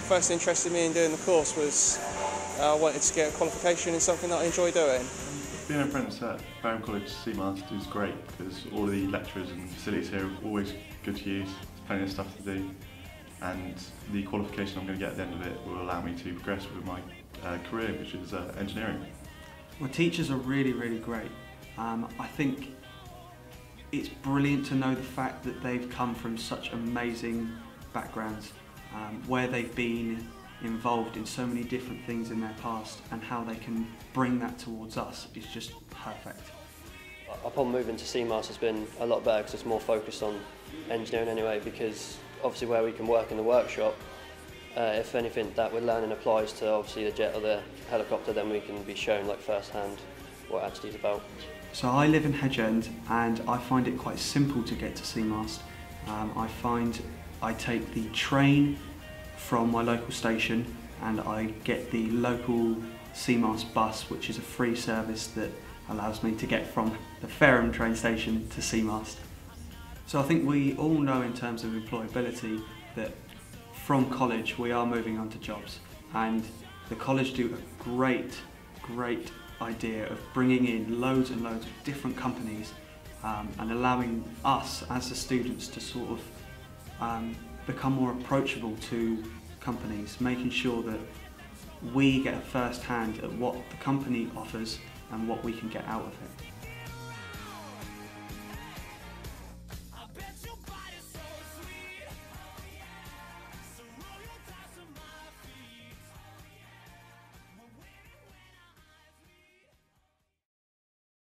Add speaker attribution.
Speaker 1: first interested me in doing the course was uh, I wanted to get a qualification in something that I enjoy doing.
Speaker 2: Being an apprentice at Fareham College CEMAST is great because all the lecturers and facilities here are always good to use, There's plenty of stuff to do and the qualification I'm going to get at the end of it will allow me to progress with my uh, career which is uh, engineering.
Speaker 3: Well, teachers are really, really great. Um, I think it's brilliant to know the fact that they've come from such amazing backgrounds, um, where they've been involved in so many different things in their past and how they can bring that towards us is just perfect.
Speaker 4: Upon moving to CEMAST has been a lot better because it's more focused on engineering anyway because obviously where we can work in the workshop uh, if anything that we're learning applies to obviously the jet or the helicopter then we can be shown like first hand what actually is about.
Speaker 3: So I live in Hedge End and I find it quite simple to get to CEMAST. Um, I find I take the train from my local station and I get the local CEMAST bus which is a free service that allows me to get from the Fareham train station to CEMAST. So I think we all know in terms of employability that from college we are moving on to jobs and the college do a great, great idea of bringing in loads and loads of different companies um, and allowing us as the students to sort of um, become more approachable to companies, making sure that we get a first hand at what the company offers and what we can get out of it.